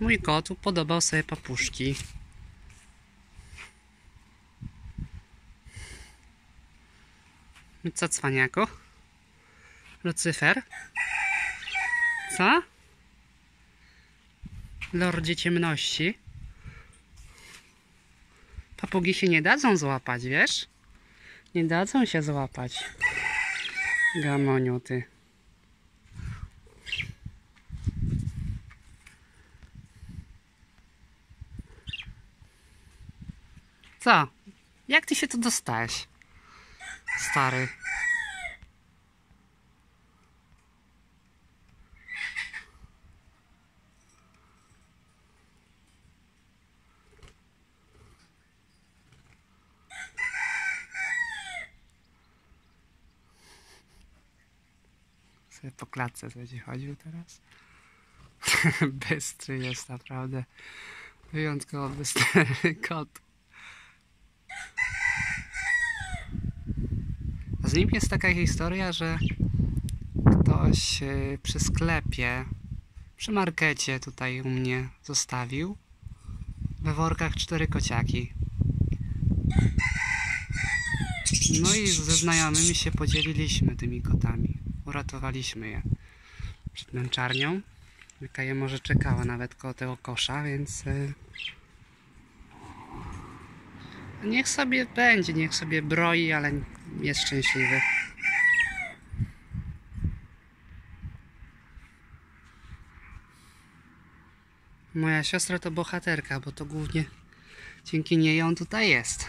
Mój kot upodobał sobie papuszki. Co, cwaniaku? Lucyfer? Co? Lordzie ciemności? Papugi się nie dadzą złapać, wiesz? Nie dadzą się złapać. Gamoniu ty. Co? Jak ty się tu dostałeś? Stary. Sobie po klatce będzie chodził teraz. Bystry jest naprawdę. Wyjątkowo bystry kot. Z nim jest taka historia, że ktoś y, przy sklepie, przy markecie tutaj u mnie zostawił we workach cztery kociaki. No i ze znajomymi się podzieliliśmy tymi kotami. Uratowaliśmy je przed męczarnią. Jaka je może czekała nawet koło tego kosza, więc y, niech sobie będzie, niech sobie broi, ale jest szczęśliwy. Moja siostra to bohaterka, bo to głównie dzięki niej on tutaj jest.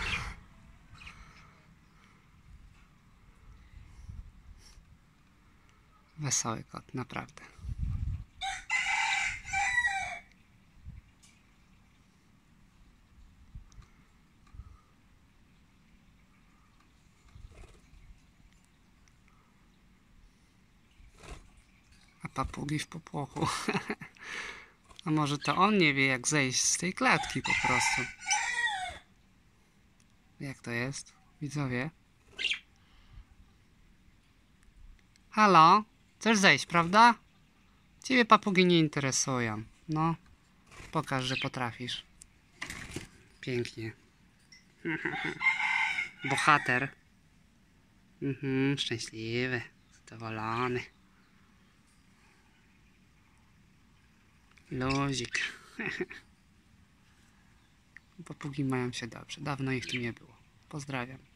Wesoły kot, naprawdę. A papugi w popłochu. A może to on nie wie, jak zejść z tej klatki po prostu. Jak to jest? Widzowie? Halo? Chcesz zejść, prawda? Ciebie papugi nie interesują. No, pokaż, że potrafisz. Pięknie. Bohater. Mhm, szczęśliwy, zadowolony. Luzik. Papugi mają się dobrze. Dawno ich tu nie było. Pozdrawiam.